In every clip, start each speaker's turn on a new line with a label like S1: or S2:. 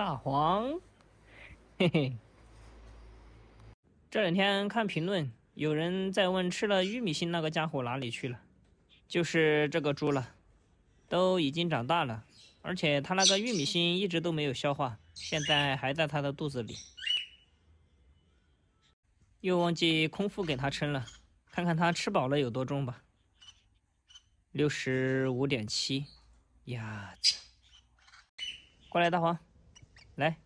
S1: 大黄，嘿嘿。这两天看评论，有人在问吃了玉米芯那个家伙哪里去了？就是这个猪了，都已经长大了，而且它那个玉米芯一直都没有消化，现在还在它的肚子里。又忘记空腹给它称了，看看它吃饱了有多重吧。六十五点七，呀！过来，大黄，来，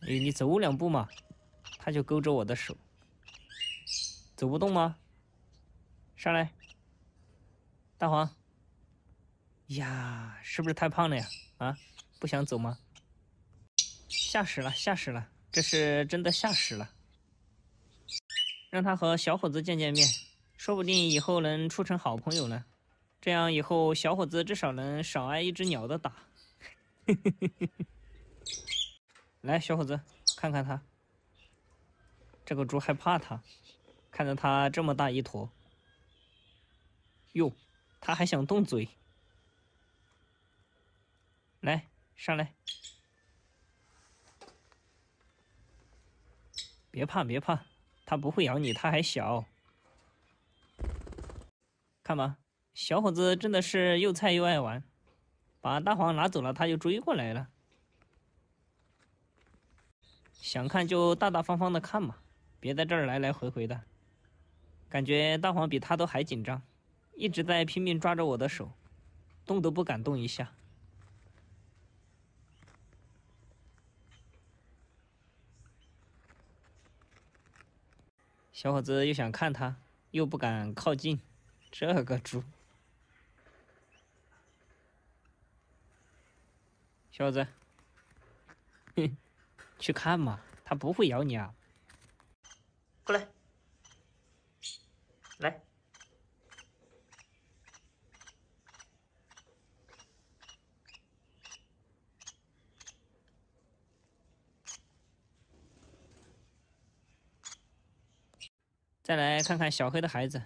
S1: 你，你走两步嘛，他就勾着我的手，走不动吗？上来，大黄，呀，是不是太胖了呀？啊，不想走吗？吓死了，吓死了，这是真的吓死了。让他和小伙子见见面，说不定以后能处成好朋友呢。这样以后小伙子至少能少挨一只鸟的打。嘿嘿嘿嘿嘿来，小伙子，看看他，这个猪害怕他，看着他这么大一坨，哟，他还想动嘴，来，上来，别怕别怕，它不会咬你，它还小，看吧，小伙子真的是又菜又爱玩。把大黄拿走了，他就追过来了。想看就大大方方的看嘛，别在这儿来来回回的。感觉大黄比他都还紧张，一直在拼命抓着我的手，动都不敢动一下。小伙子又想看他，又不敢靠近，这个猪。小伙子，哼，去看嘛，它不会咬你啊！过来，来，再来看看小黑的孩子，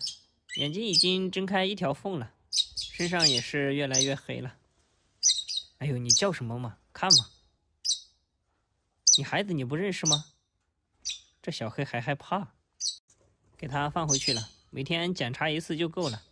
S1: 眼睛已经睁开一条缝了，身上也是越来越黑了。哎呦，你叫什么嘛？看嘛，你孩子你不认识吗？这小黑还害怕，给他放回去了，每天检查一次就够了。